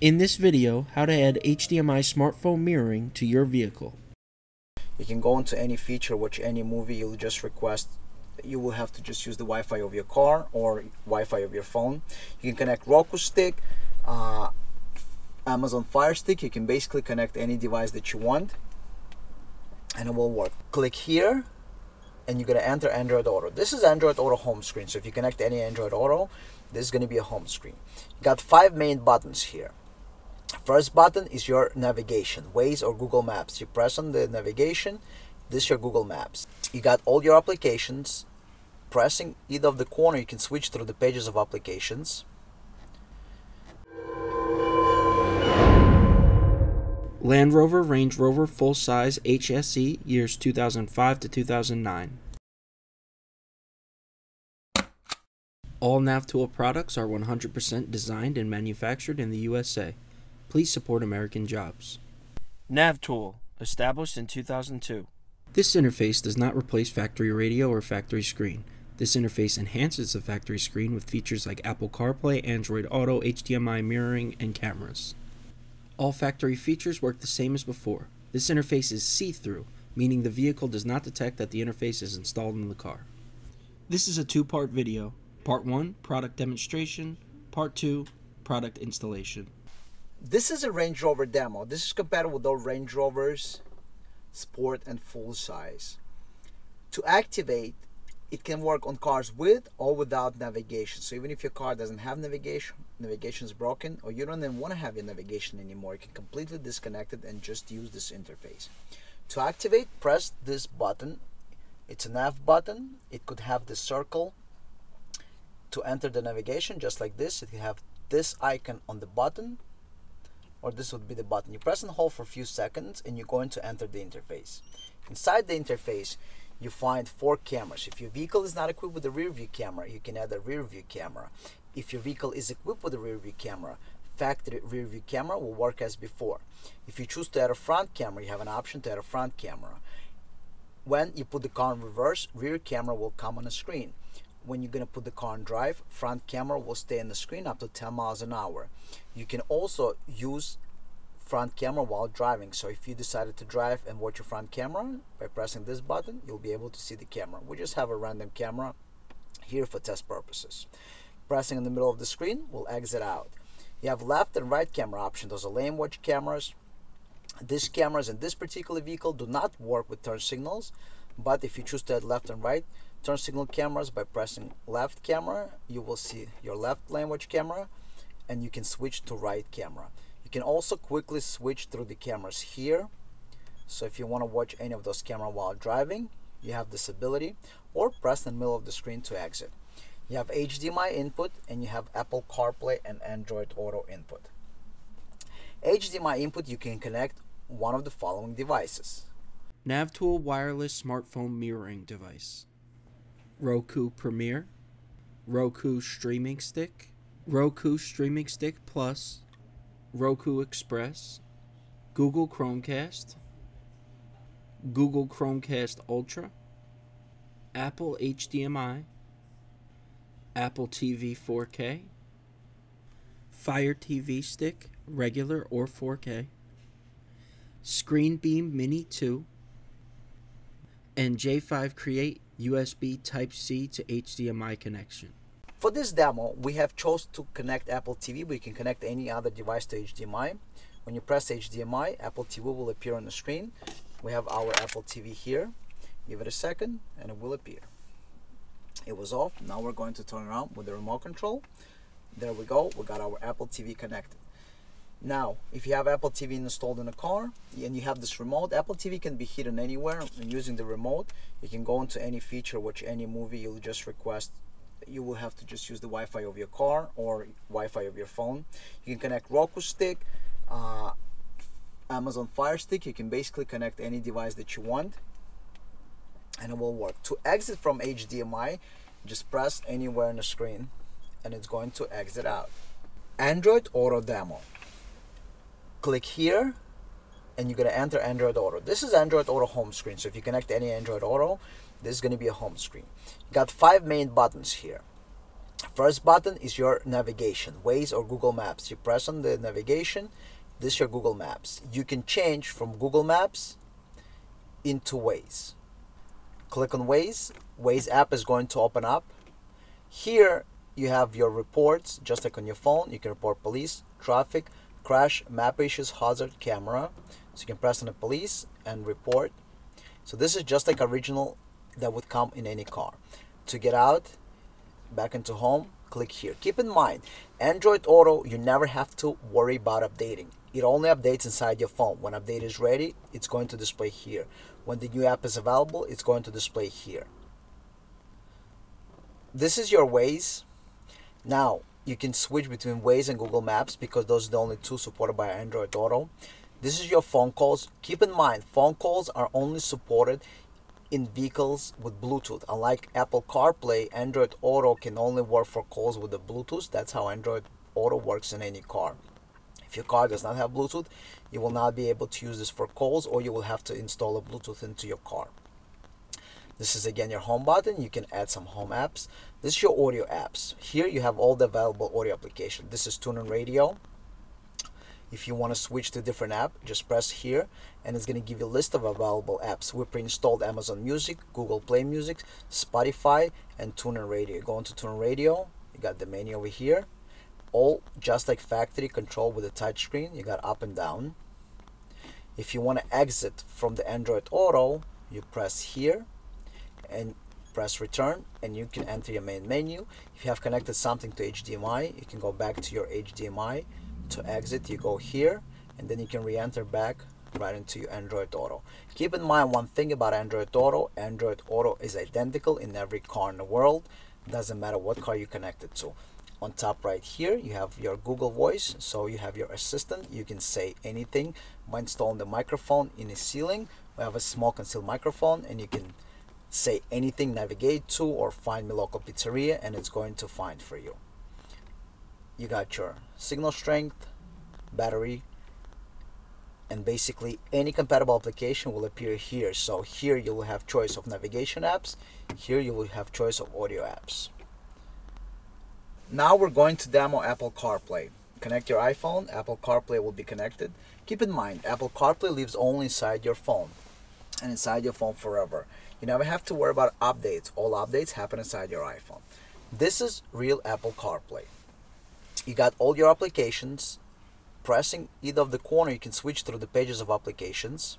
In this video, how to add HDMI smartphone mirroring to your vehicle. You can go into any feature, watch any movie, you'll just request you will have to just use the Wi-Fi of your car or Wi-Fi of your phone. You can connect Roku stick, uh, Amazon Fire Stick. You can basically connect any device that you want, and it will work. Click here, and you're gonna enter Android Auto. This is Android Auto home screen. So if you connect any Android Auto, this is gonna be a home screen. You got five main buttons here. First button is your navigation, Waze or Google Maps. You press on the navigation, this is your Google Maps. You got all your applications. Pressing either of the corner, you can switch through the pages of applications. Land Rover Range Rover full size HSE years 2005 to 2009. All NavTool products are 100% designed and manufactured in the USA. Please support American jobs. NavTool, established in 2002. This interface does not replace factory radio or factory screen. This interface enhances the factory screen with features like Apple CarPlay, Android Auto, HDMI mirroring, and cameras. All factory features work the same as before. This interface is see-through, meaning the vehicle does not detect that the interface is installed in the car. This is a two-part video. Part 1, product demonstration. Part 2, product installation. This is a Range Rover demo. This is compatible with all Range Rovers, Sport and full size. To activate, it can work on cars with or without navigation. So even if your car doesn't have navigation, navigation is broken, or you don't even want to have your navigation anymore, you can completely disconnect it and just use this interface. To activate, press this button. It's a nav button. It could have the circle to enter the navigation, just like this. It can have this icon on the button or this would be the button. You press and hold for a few seconds and you're going to enter the interface. Inside the interface, you find four cameras. If your vehicle is not equipped with a rear view camera, you can add a rear view camera. If your vehicle is equipped with a rear view camera, factory rear view camera will work as before. If you choose to add a front camera, you have an option to add a front camera. When you put the car in reverse, rear camera will come on the screen when you're going to put the car in drive front camera will stay in the screen up to 10 miles an hour. You can also use front camera while driving. So if you decided to drive and watch your front camera by pressing this button you'll be able to see the camera. We just have a random camera here for test purposes. Pressing in the middle of the screen will exit out. You have left and right camera option. Those are lane watch cameras. These cameras in this particular vehicle do not work with turn signals but if you choose to add left and right turn signal cameras by pressing left camera you will see your left lane watch camera and you can switch to right camera. You can also quickly switch through the cameras here. So if you want to watch any of those camera while driving you have this ability or press the middle of the screen to exit. You have HDMI input and you have Apple CarPlay and Android Auto input. HDMI input you can connect one of the following devices. NavTool wireless smartphone mirroring device, Roku Premiere, Roku Streaming Stick, Roku Streaming Stick Plus, Roku Express, Google Chromecast, Google Chromecast Ultra, Apple HDMI, Apple TV 4K, Fire TV Stick, regular or 4K, ScreenBeam Mini 2, and J5 Create USB Type-C to HDMI connection. For this demo, we have chose to connect Apple TV, but you can connect any other device to HDMI. When you press HDMI, Apple TV will appear on the screen. We have our Apple TV here. Give it a second and it will appear. It was off. Now we're going to turn on with the remote control. There we go. We got our Apple TV connected. Now, if you have Apple TV installed in a car and you have this remote, Apple TV can be hidden anywhere. And using the remote, you can go into any feature, watch any movie. You'll just request. You will have to just use the Wi-Fi of your car or Wi-Fi of your phone. You can connect Roku stick, uh, Amazon Fire Stick. You can basically connect any device that you want, and it will work. To exit from HDMI, just press anywhere on the screen, and it's going to exit out. Android Auto Demo click here and you're going to enter Android Auto. This is Android Auto home screen. So if you connect any Android Auto, this is going to be a home screen. You got five main buttons here. First button is your navigation, Waze or Google Maps. You press on the navigation, this is your Google Maps. You can change from Google Maps into Waze. Click on Waze, Waze app is going to open up. Here you have your reports, just like on your phone. You can report police, traffic, crash, map issues, hazard, camera. So you can press on the police and report. So this is just like original that would come in any car. To get out, back into home, click here. Keep in mind, Android Auto, you never have to worry about updating. It only updates inside your phone. When update is ready, it's going to display here. When the new app is available, it's going to display here. This is your Waze. Now, you can switch between Waze and Google Maps because those are the only two supported by Android Auto. This is your phone calls. Keep in mind, phone calls are only supported in vehicles with Bluetooth. Unlike Apple CarPlay, Android Auto can only work for calls with the Bluetooth. That's how Android Auto works in any car. If your car does not have Bluetooth, you will not be able to use this for calls or you will have to install a Bluetooth into your car. This is again your home button. You can add some home apps. This is your audio apps. Here you have all the available audio applications. This is TuneIn Radio. If you want to switch to a different app, just press here and it's going to give you a list of available apps. We pre-installed Amazon Music, Google Play Music, Spotify, and TuneIn Radio. Go into TuneIn Radio, you got the menu over here. All just like factory control with a touchscreen, you got up and down. If you want to exit from the Android Auto, you press here and press return and you can enter your main menu. If you have connected something to HDMI, you can go back to your HDMI to exit you go here and then you can re-enter back right into your Android Auto. Keep in mind one thing about Android Auto, Android Auto is identical in every car in the world. Doesn't matter what car you connect it to. On top right here, you have your Google Voice. So you have your assistant. You can say anything by installing the microphone in the ceiling. We have a small concealed microphone and you can say anything, navigate to or find me local pizzeria and it's going to find for you you got your signal strength, battery, and basically any compatible application will appear here. So here you will have choice of navigation apps, here you will have choice of audio apps. Now we're going to demo Apple CarPlay. Connect your iPhone, Apple CarPlay will be connected. Keep in mind, Apple CarPlay lives only inside your phone and inside your phone forever. You never have to worry about updates. All updates happen inside your iPhone. This is real Apple CarPlay. You got all your applications. Pressing either of the corner you can switch through the pages of applications.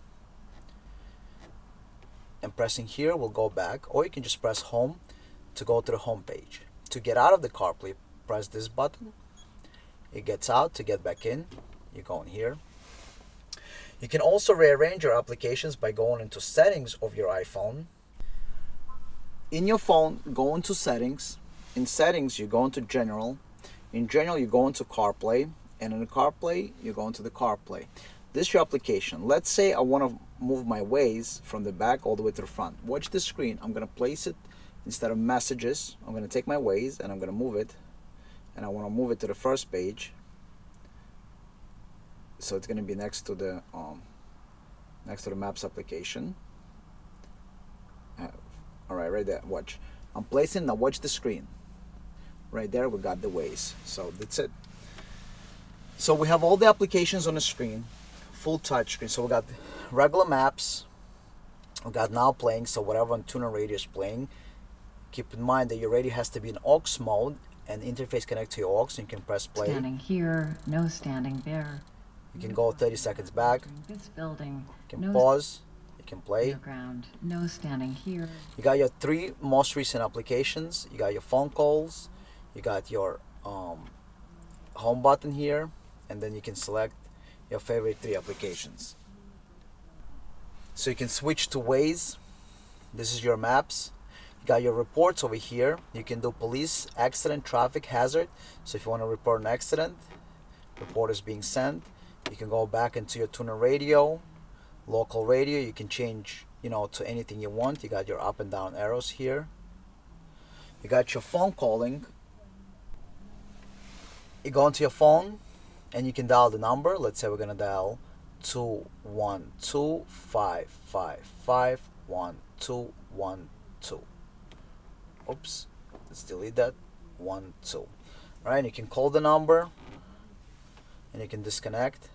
And pressing here will go back or you can just press home to go to the home page. To get out of the CarPlay press this button. It gets out to get back in. You go in here you can also rearrange your applications by going into settings of your iPhone in your phone go into settings in settings you go into general in general, you go into CarPlay, and in CarPlay, you go into the CarPlay. This is your application. Let's say I want to move my Waze from the back all the way to the front. Watch the screen. I'm going to place it instead of messages. I'm going to take my Waze and I'm going to move it. And I want to move it to the first page. So it's going to be next to the um, next to the Maps application. Uh, all right, right there. Watch. I'm placing. Now watch the screen right there we got the Waze so that's it so we have all the applications on the screen full touch screen so we got regular maps we got now playing so whatever on TuneIn Radio is playing keep in mind that your radio has to be in aux mode and interface connect to your aux and you can press play standing here no standing there you can go 30 seconds back. This building you can no pause. You can play. ground no standing here. You got your three most recent applications. You got your phone calls. You got your um, home button here. And then you can select your favorite three applications. So you can switch to Waze. This is your maps. You got your reports over here. You can do police accident traffic hazard. So if you want to report an accident report is being sent you can go back into your TuneIn Radio local radio you can change you know to anything you want you got your up and down arrows here you got your phone calling you go into your phone and you can dial the number. Let's say we're gonna dial two one two five five five one two one two. Oops, let's delete that. one two right you can call the number and you can disconnect.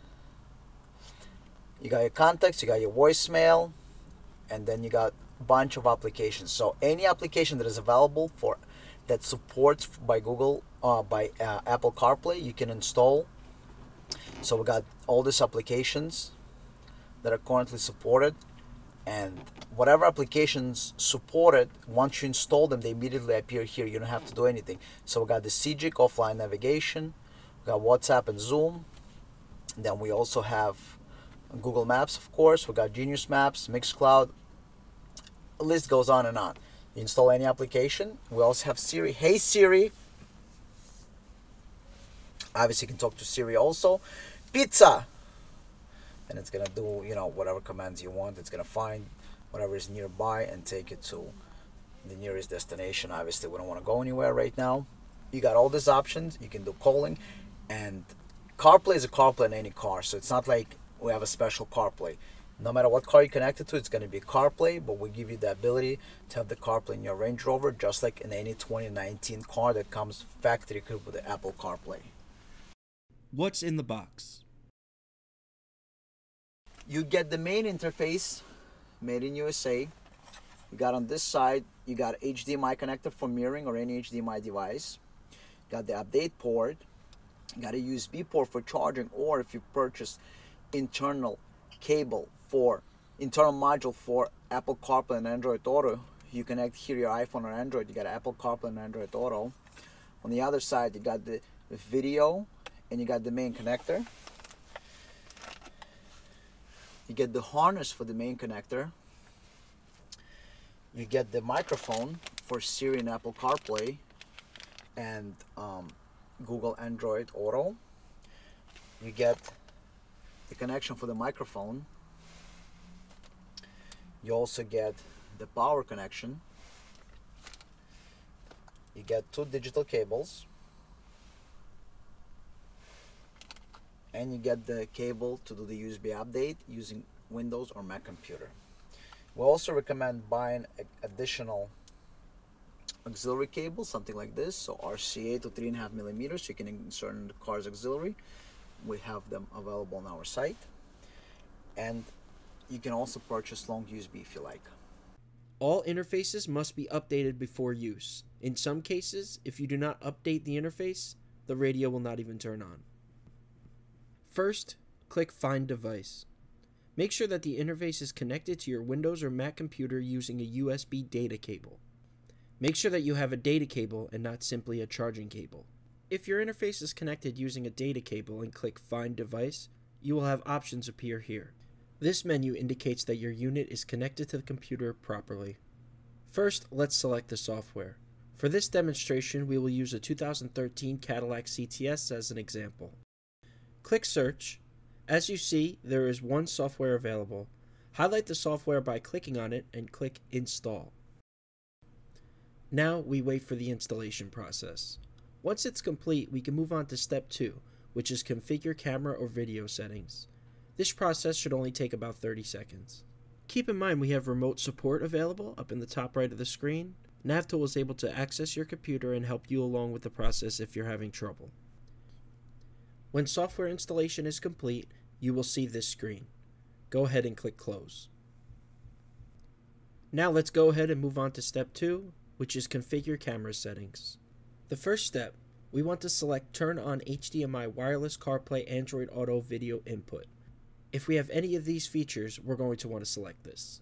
You got your contacts you got your voicemail and then you got a bunch of applications. So any application that is available for that supports by google uh, by uh, apple carplay you can install. So we got all these applications that are currently supported and whatever applications supported once you install them they immediately appear here. You don't have to do anything. So we got the Sygic offline navigation got WhatsApp and Zoom. Then we also have Google Maps of course. We got Genius Maps Mixcloud. The list goes on and on. You install any application. We also have Siri. Hey Siri. Obviously you can talk to Siri also. Pizza. And it's gonna do you know whatever commands you want. It's gonna find whatever is nearby and take it to the nearest destination. Obviously we don't want to go anywhere right now. You got all these options. You can do calling and CarPlay is a CarPlay in any car so it's not like we have a special CarPlay no matter what car you connect it to it's going to be CarPlay but we give you the ability to have the CarPlay in your Range Rover just like in any 2019 car that comes factory equipped with the Apple CarPlay What's in the box? you get the main interface made in USA. You got on this side, you got HDMI connector for mirroring or any HDMI device. Got the update port. Got a USB port for charging, or if you purchase internal cable for internal module for Apple CarPlay and Android Auto, you connect here your iPhone or Android. You got Apple CarPlay and Android Auto. On the other side, you got the, video, and you got the main connector you get the harness for the main connector you get the microphone for Siri and Apple CarPlay and um, Google Android Auto you get the connection for the microphone. You also get the power connection. You get two digital cables. And you get the cable to do the USB update using Windows or Mac computer. We also recommend buying additional auxiliary cable, something like this, so RCA to three and a half millimeters. You can insert in the car's auxiliary. We have them available on our site, and you can also purchase long USB if you like. All interfaces must be updated before use. In some cases, if you do not update the interface, the radio will not even turn on. First, click Find Device. Make sure that the interface is connected to your Windows or Mac computer using a USB data cable. Make sure that you have a data cable and not simply a charging cable. If your interface is connected using a data cable and click Find Device, you will have options appear here. This menu indicates that your unit is connected to the computer properly. First, let's select the software. For this demonstration, we will use a 2013 Cadillac CTS as an example. Click Search. As you see, there is one software available. Highlight the software by clicking on it and click Install. Now we wait for the installation process. Once it's complete, we can move on to step 2, which is configure camera or video settings. This process should only take about 30 seconds. Keep in mind we have remote support available up in the top right of the screen. NavTool is able to access your computer and help you along with the process if you're having trouble. When software installation is complete, you will see this screen. Go ahead and click Close. Now let's go ahead and move on to step 2, which is Configure Camera Settings. The first step, we want to select Turn on HDMI Wireless CarPlay Android Auto Video Input. If we have any of these features, we're going to want to select this.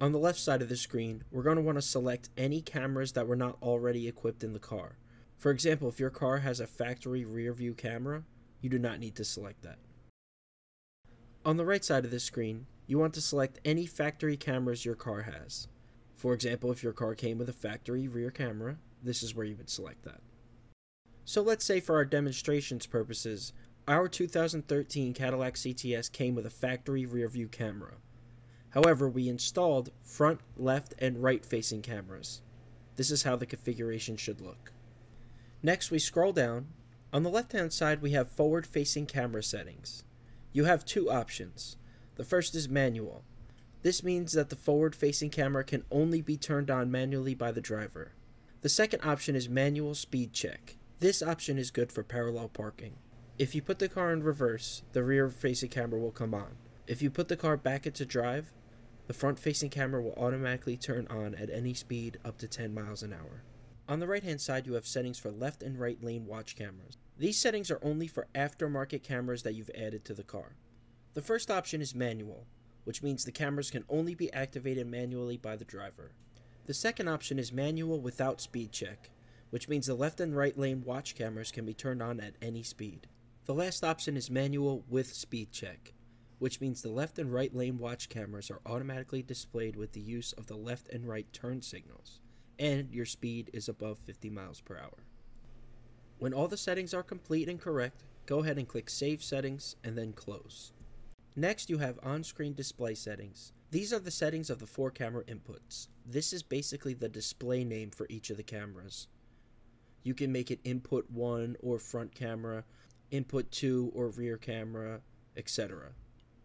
On the left side of the screen, we're going to want to select any cameras that were not already equipped in the car. For example, if your car has a factory rear view camera, you do not need to select that. On the right side of the screen, you want to select any factory cameras your car has. For example, if your car came with a factory rear camera, this is where you would select that. So let's say for our demonstrations purposes, our 2013 Cadillac CTS came with a factory rear view camera. However, we installed front, left, and right facing cameras. This is how the configuration should look. Next, we scroll down. On the left hand side, we have forward facing camera settings. You have two options. The first is manual. This means that the forward facing camera can only be turned on manually by the driver. The second option is manual speed check. This option is good for parallel parking. If you put the car in reverse, the rear facing camera will come on. If you put the car back into drive, the front facing camera will automatically turn on at any speed up to 10 miles an hour. On the right hand side, you have settings for left and right lane watch cameras. These settings are only for aftermarket cameras that you've added to the car. The first option is manual, which means the cameras can only be activated manually by the driver. The second option is manual without speed check, which means the left and right lane watch cameras can be turned on at any speed. The last option is manual with speed check, which means the left and right lane watch cameras are automatically displayed with the use of the left and right turn signals, and your speed is above 50 miles per hour. When all the settings are complete and correct, go ahead and click Save Settings and then Close. Next, you have on-screen display settings. These are the settings of the four camera inputs. This is basically the display name for each of the cameras. You can make it input 1 or front camera, input 2 or rear camera, etc.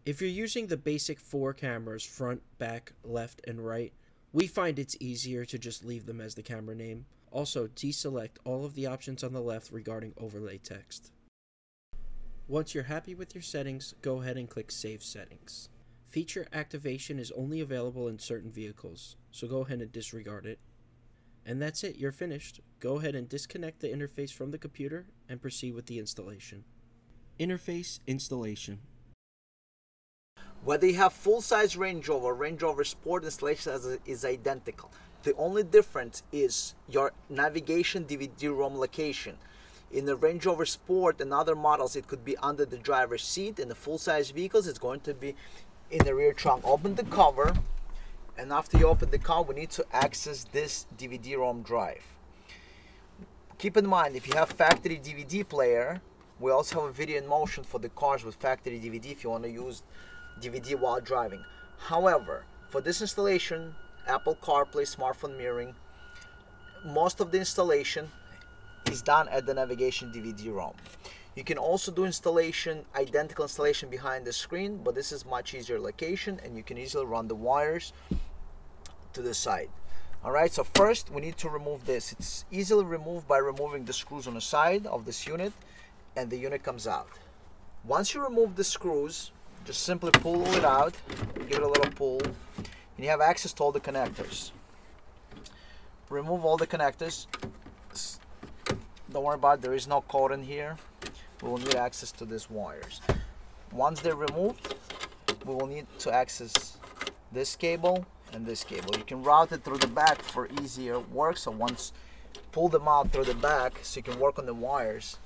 If you're using the basic four cameras, front, back, left, and right, we find it's easier to just leave them as the camera name. Also, deselect all of the options on the left regarding overlay text. Once you're happy with your settings, go ahead and click Save Settings. Feature activation is only available in certain vehicles, so go ahead and disregard it. And that's it, you're finished. Go ahead and disconnect the interface from the computer and proceed with the installation. Interface installation. Whether you have full-size Range Rover, or Range Rover Sport installation is identical. The only difference is your navigation DVD-ROM location. In the Range Rover Sport and other models, it could be under the driver's seat. In the full-size vehicles, it's going to be in the rear trunk. Open the cover, and after you open the cover, we need to access this DVD-ROM drive. Keep in mind, if you have factory DVD player, we also have a video in motion for the cars with factory DVD if you want to use DVD while driving. However, for this installation, Apple CarPlay, smartphone mirroring, most of the installation is done at the navigation DVD-ROM. You can also do installation, identical installation behind the screen, but this is much easier location and you can easily run the wires to the side. Alright, so first we need to remove this. It's easily removed by removing the screws on the side of this unit and the unit comes out. Once you remove the screws, just simply pull it out, give it a little pull, and you have access to all the connectors. Remove all the connectors, don't worry about it, there is no cord in here. We will need access to these wires. Once they're removed, we will need to access this cable and this cable. You can route it through the back for easier work. So once pull them out through the back so you can work on the wires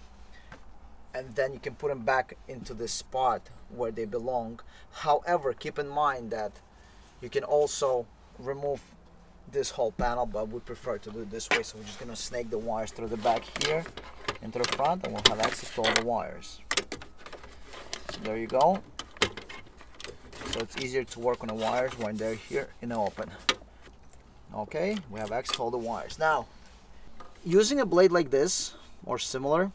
and then you can put them back into the spot where they belong. However, keep in mind that you can also remove this whole panel, but we prefer to do it this way. So we're just gonna snake the wires through the back here into the front and we'll have access to all the wires. So there you go. So it's easier to work on the wires when they're here in the open. Okay, we have access to all the wires. Now, using a blade like this or similar,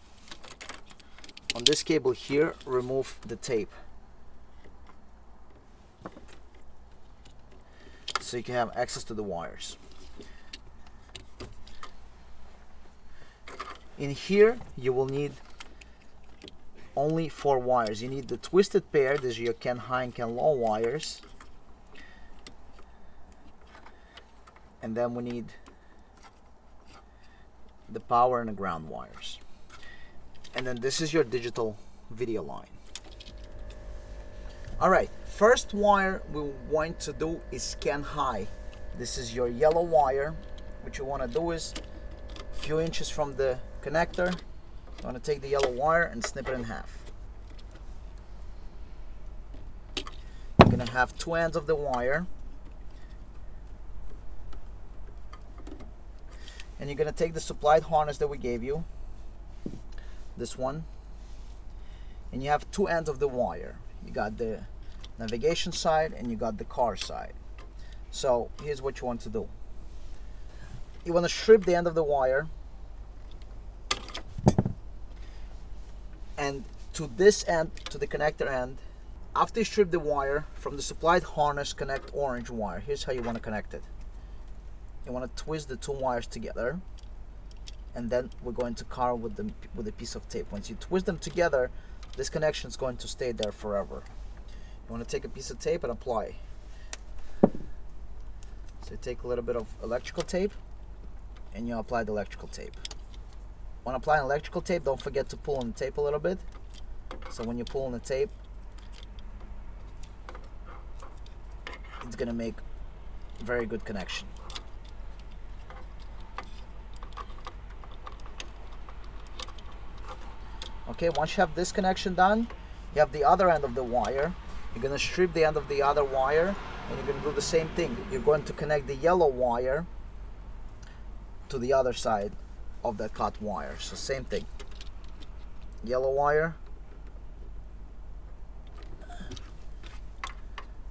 on this cable here, remove the tape. So you can have access to the wires. In here, you will need only four wires. You need the twisted pair, these are your CAN high and CAN low wires. And then we need the power and the ground wires. And then this is your digital video line. All right, first wire we want to do is CAN high. This is your yellow wire. What you want to do is a few inches from the connector, you want to take the yellow wire and snip it in half. You're going to have two ends of the wire. And you're going to take the supplied harness that we gave you, this one, and you have two ends of the wire. You got the navigation side and you got the car side. So here's what you want to do. You want to strip the end of the wire and to this end, to the connector end, after you strip the wire from the supplied harness, connect orange wire. Here's how you want to connect it. You want to twist the two wires together and then we're going to cover with them with a piece of tape once you twist them together this connection is going to stay there forever you want to take a piece of tape and apply. So take a little bit of electrical tape and you apply the electrical tape. When applying electrical tape don't forget to pull on the tape a little bit. So when you pull on the tape it's gonna make a very good connection. Okay once you have this connection done you have the other end of the wire you're to strip the end of the other wire and you're to do the same thing. You're going to connect the yellow wire to the other side of that cut wire. So same thing. Yellow wire.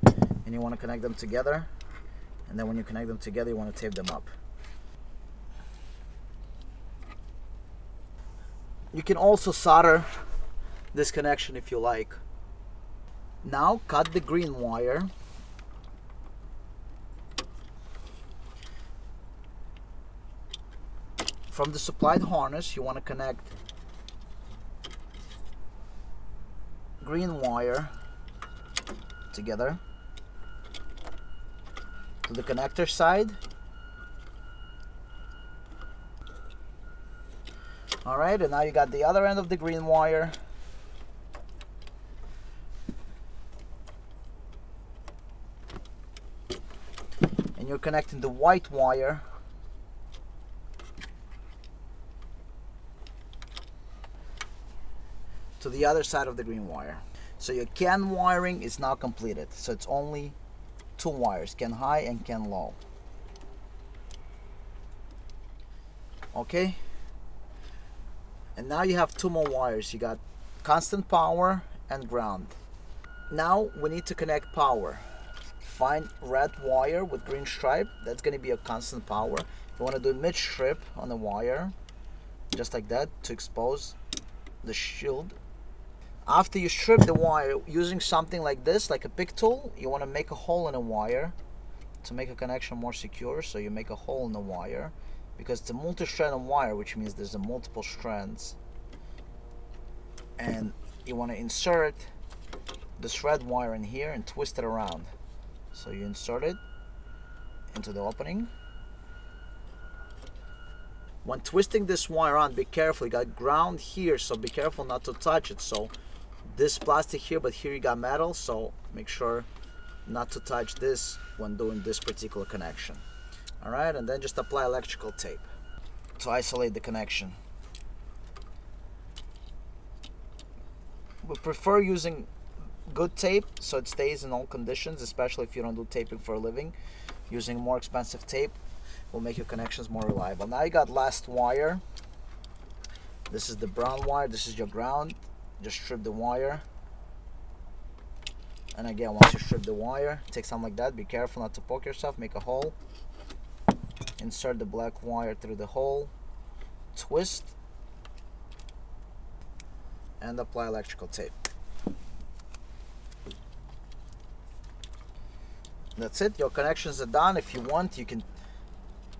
And you want to connect them together. And then when you connect them together you want to tape them up. You can also solder this connection if you like. Now cut the green wire. From the supplied harness you want to connect green wire together to the connector side all right and now you got the other end of the green wire you're connecting the white wire. To the other side of the green wire. So your CAN wiring is now completed. So it's only two wires CAN high and CAN low. Okay? And now you have two more wires. You got constant power and ground. Now we need to connect power find red wire with green stripe that's going to be a constant power. You want to do a mid strip on the wire just like that to expose the shield. After you strip the wire using something like this like a pick tool you want to make a hole in a wire to make a connection more secure so you make a hole in the wire. Because it's a multi-stranded wire which means there's a multiple strands. And you want to insert this red wire in here and twist it around so you insert it into the opening. When twisting this wire on be careful. You got ground here so be careful not to touch it. So this plastic here but here you got metal so make sure not to touch this when doing this particular connection. All right and then just apply electrical tape to isolate the connection. We prefer using good tape so it stays in all conditions especially if you don't do taping for a living. Using more expensive tape will make your connections more reliable. Now you got last wire. This is the brown wire. This is your ground. Just strip the wire. And again once you strip the wire take something like that. Be careful not to poke yourself. Make a hole. Insert the black wire through the hole. Twist. And apply electrical tape that's it. Your connections are done. If you want you can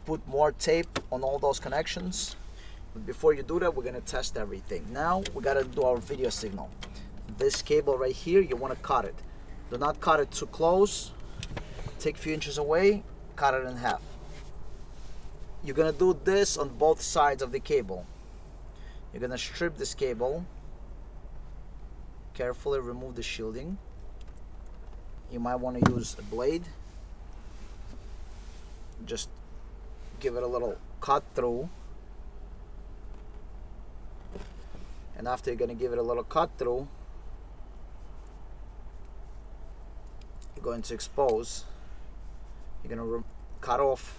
put more tape on all those connections. But before you do that we're going to test everything. Now we got to do our video signal. This cable right here you want to cut it. Do not cut it too close. Take a few inches away cut it in half. You're gonna do this on both sides of the cable. You're gonna strip this cable. Carefully remove the shielding you might want to use a blade. Just give it a little cut through. And after you're going to give it a little cut through you're going to expose. You're going to cut off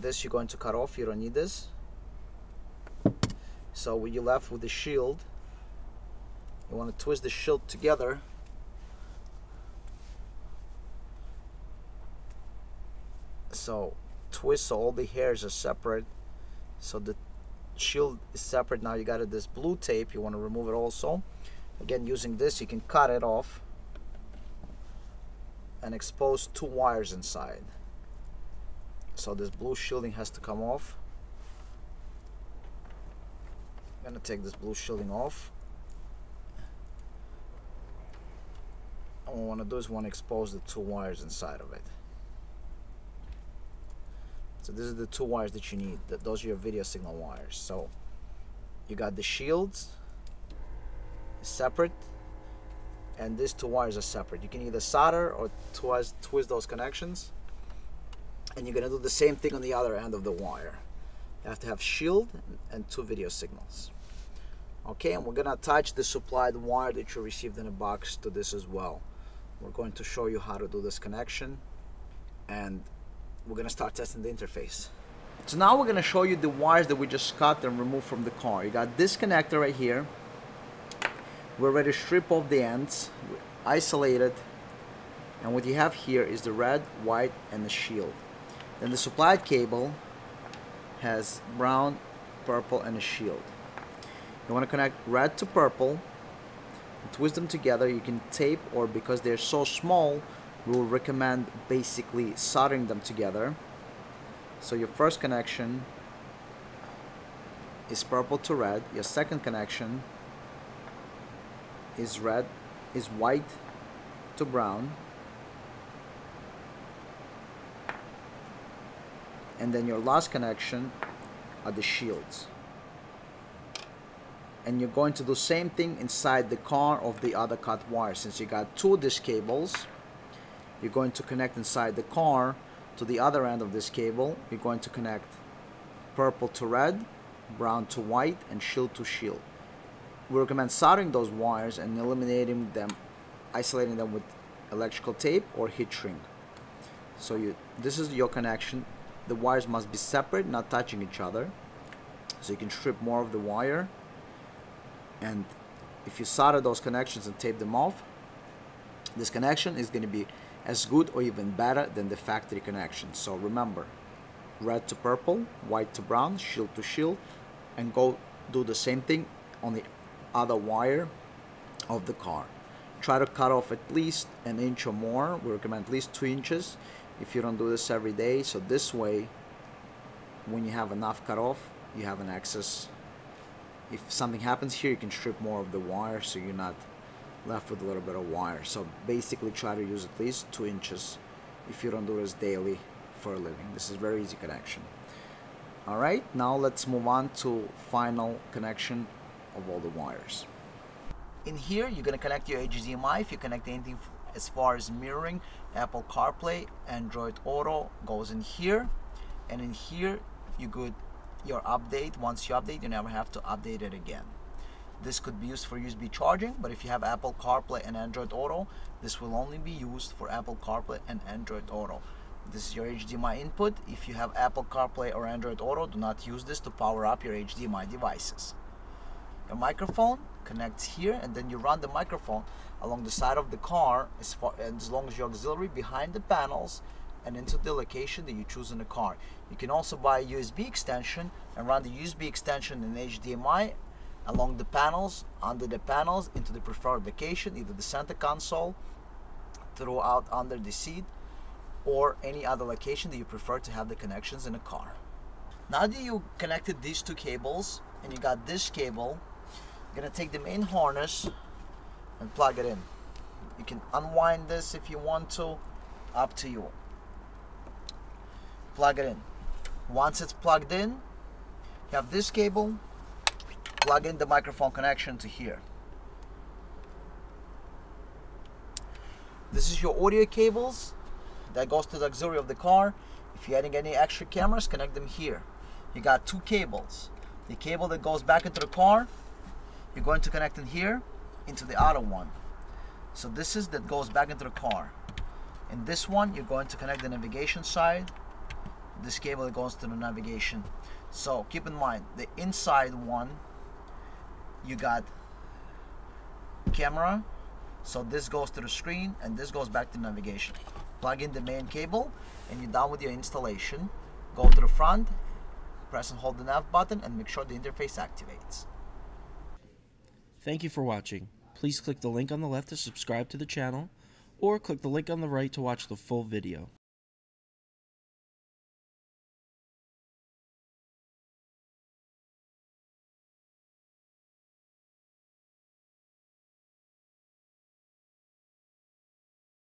this you're going to cut off you don't need this. So you're left with the shield. You want to twist the shield together so twist so all the hairs are separate. So the shield is separate. Now you got this blue tape you want to remove it also. Again using this you can cut it off and expose two wires inside. So this blue shielding has to come off. I'm gonna take this blue shielding off. And what I want to do is want to expose the two wires inside of it. So this is the two wires that you need. That Those are your video signal wires. So you got the shields separate and these two wires are separate. You can either solder or twist, twist those connections and you're gonna do the same thing on the other end of the wire. You have to have shield and two video signals. Okay, and we're gonna attach the supplied wire that you received in a box to this as well. We're going to show you how to do this connection and we're gonna start testing the interface. So now we're gonna show you the wires that we just cut and removed from the car. You got this connector right here. We're ready to strip off the ends, isolate it, and what you have here is the red, white, and the shield. Then the supplied cable has brown, purple, and a shield. You want to connect red to purple, twist them together. You can tape or because they're so small, we will recommend basically soldering them together. So your first connection is purple to red. Your second connection is red, is white to brown. And then your last connection are the shields. And you're going to do same thing inside the car of the other cut wire. Since you got two these cables, you're going to connect inside the car to the other end of this cable. You're going to connect purple to red, brown to white, and shield to shield. We recommend soldering those wires and eliminating them, isolating them with electrical tape or heat shrink. So you, this is your connection. The wires must be separate, not touching each other. So you can strip more of the wire. And if you solder those connections and tape them off, this connection is going to be as good or even better than the factory connection. So remember, red to purple, white to brown, shield to shield, and go do the same thing on the other wire of the car. Try to cut off at least an inch or more. We recommend at least two inches if you don't do this every day. So this way, when you have enough cut off, you have an excess. If something happens here, you can strip more of the wire so you're not left with a little bit of wire. So basically try to use at least two inches if you don't do this daily for a living. This is very easy connection. Alright, now let's move on to final connection of all the wires. In here, you're going to connect your HDMI. If you connect anything as far as mirroring, Apple CarPlay, Android Auto goes in here. And in here, you could your update. Once you update, you never have to update it again. This could be used for USB charging, but if you have Apple CarPlay and Android Auto, this will only be used for Apple CarPlay and Android Auto. This is your HDMI input. If you have Apple CarPlay or Android Auto, do not use this to power up your HDMI devices. Your microphone connects here and then you run the microphone along the side of the car as, far, as long as your auxiliary behind the panels and into the location that you choose in the car. You can also buy a USB extension and run the USB extension in HDMI along the panels, under the panels, into the preferred location, either the center console, throughout under the seat, or any other location that you prefer to have the connections in a car. Now that you connected these two cables and you got this cable you're gonna take the main harness and plug it in. You can unwind this if you want to up to you. Plug it in. Once it's plugged in you have this cable plug in the microphone connection to here. This is your audio cables that goes to the auxiliary of the car. If you're adding any extra cameras connect them here. You got two cables. The cable that goes back into the car you're going to connect in here into the other one. So this is that goes back into the car. In this one you're going to connect the navigation side this cable that goes to the navigation. So keep in mind the inside one you got camera so this goes to the screen and this goes back to navigation plug in the main cable and you're done with your installation go to the front press and hold the nav button and make sure the interface activates Thank you for watching. Please click the link on the left to subscribe to the channel, or click the link on the right to watch the full video.